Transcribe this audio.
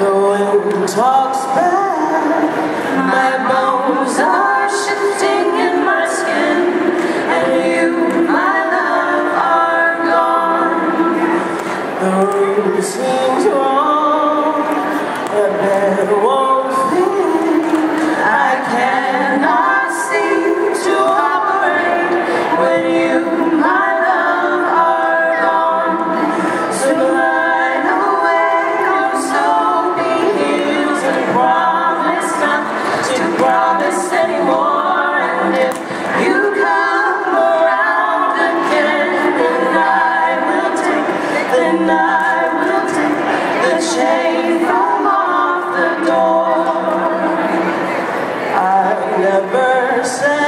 The wind talks back, promise anymore. And if you come around again, then I will take, the chain from off the door. I never said.